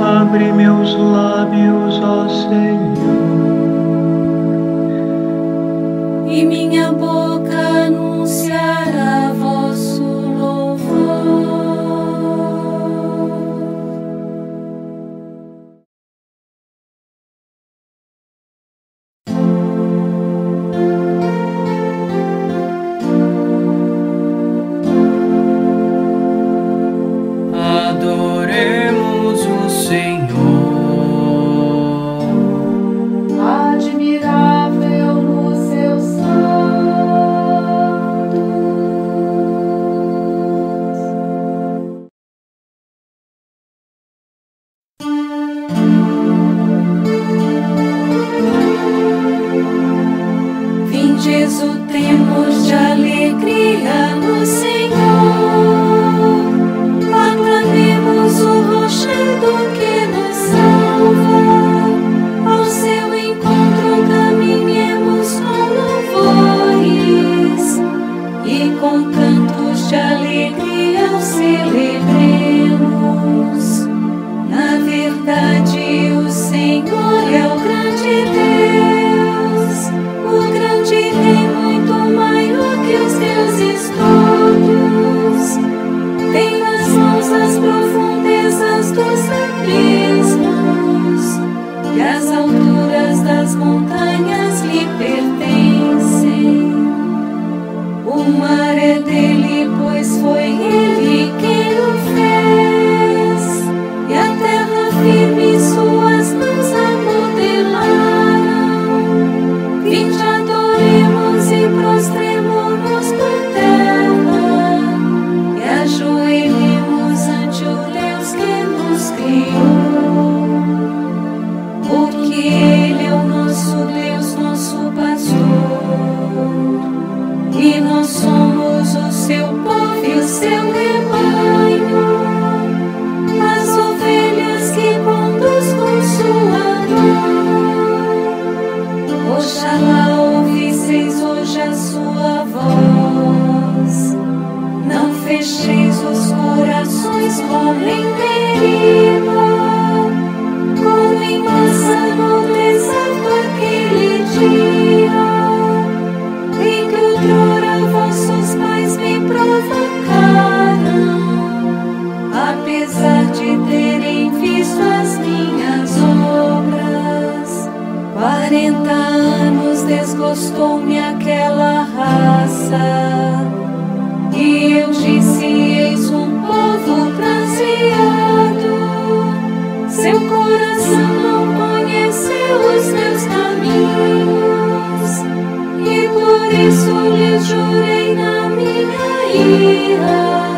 Abre meus lábios, ó Senhor. e minha exultemos de alegria no Senhor. Aclamemos o rochedo que nos salva. Ao seu encontro caminhemos com louvores e com cantos de alegria o celebremos. Na verdade, o Senhor as alturas das montanhas lhe pertencem. O mar é dele, pois foi ele Oxalá ouvisseis hoje a sua voz, não fecheis os corações como em perigo como em massa no deserto aquele dia, em que outrora vossos pais me provocaram, apesar de terem visto as minhas. Quarenta anos desgostou-me aquela raça. E eu disse: Eis um povo prazeado. Seu coração não conheceu os meus caminhos. E por isso lhe jurei na minha ira.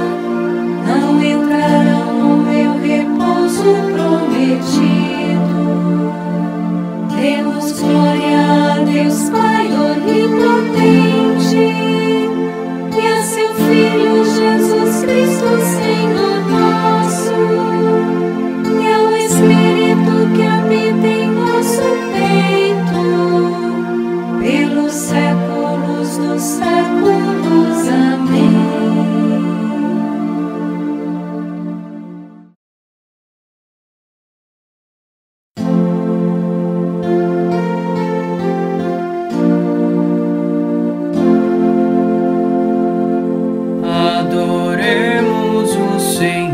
sing